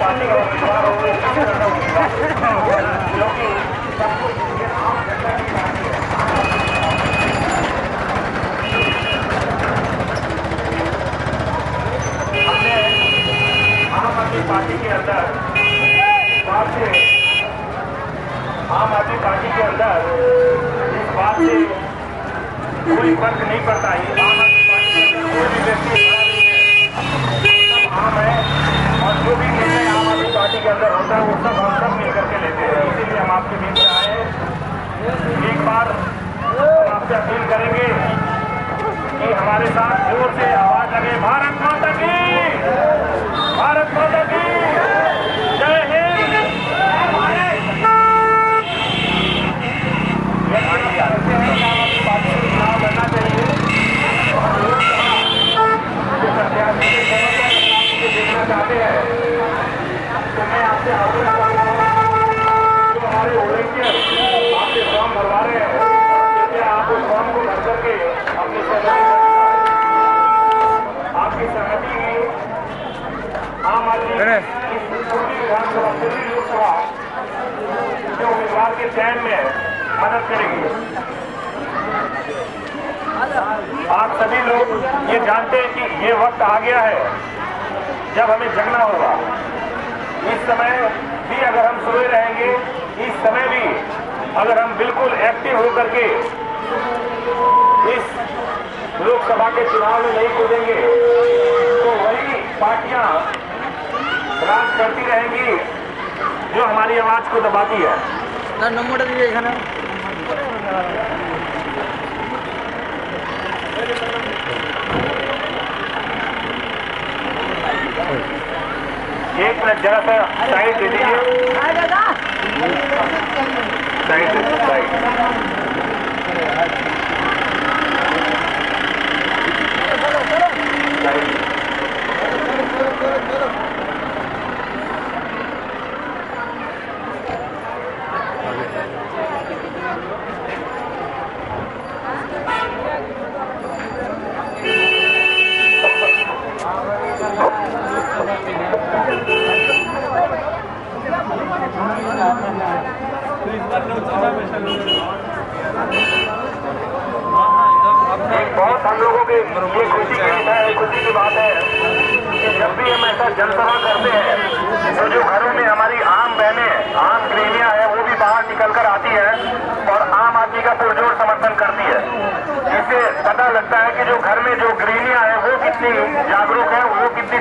Party का हो है अंदर, आम आदमी पार्टी के अंदर, इस बात से कोई फ़र्क नहीं पड़ता। ये आम आदमी पार्टी के अंदर कोई भी व्यक्ति बड़ा नहीं है सब आम है और जो भी निर्णय आम आदमी पार्टी के अंदर होता है वो सब हम सब मिलकर के लेते हैं इसीलिए हम आपके बीच में आए हैं। एक बार आपसे अपील करेंगे कि हमारे साथ ज़ोर से आवाज़ लगे। भारत माता की, भारत माता की। जय हिंद। चुनाव लड़ना चाहिए देखना चाहते हैं। तो मैं आपसे आग्रह करूँगा जो हमारे वॉलेंटियर आपके फॉर्म भरवा रहे हैं कृपया आप उस फॉर्म को भर करके अपनी सहमति आपकी सहमति की आम आदमी विधानसभा लोकसभा के उम्मीदवार के चयन में मदद करेगी। आप सभी लोग ये जानते हैं कि ये वक्त आ गया है जब हमें जगना होगा। इस समय भी अगर हम सोए रहेंगे इस समय भी अगर हम बिल्कुल एक्टिव होकर के इस लोकसभा के चुनाव में नहीं कूदेंगे। तो वही पार्टियाँ राज करती रहेंगी जो हमारी आवाज़ को दबाती है। एक मिनट जरा सा साइड दे दीजिए। Side side. ये खुशी की है, खुशी की बात है। जब भी हम ऐसा जनसभा करते हैं तो जो घरों में हमारी आम बहनें, आम गृहिणियाँ हैं, वो भी बाहर निकल कर आती है और आम आदमी का पुरजोर समर्थन करती है। इससे पता लगता है कि जो घर में जो गृहिणियाँ हैं, वो कितनी जागरूक है, वो कितनी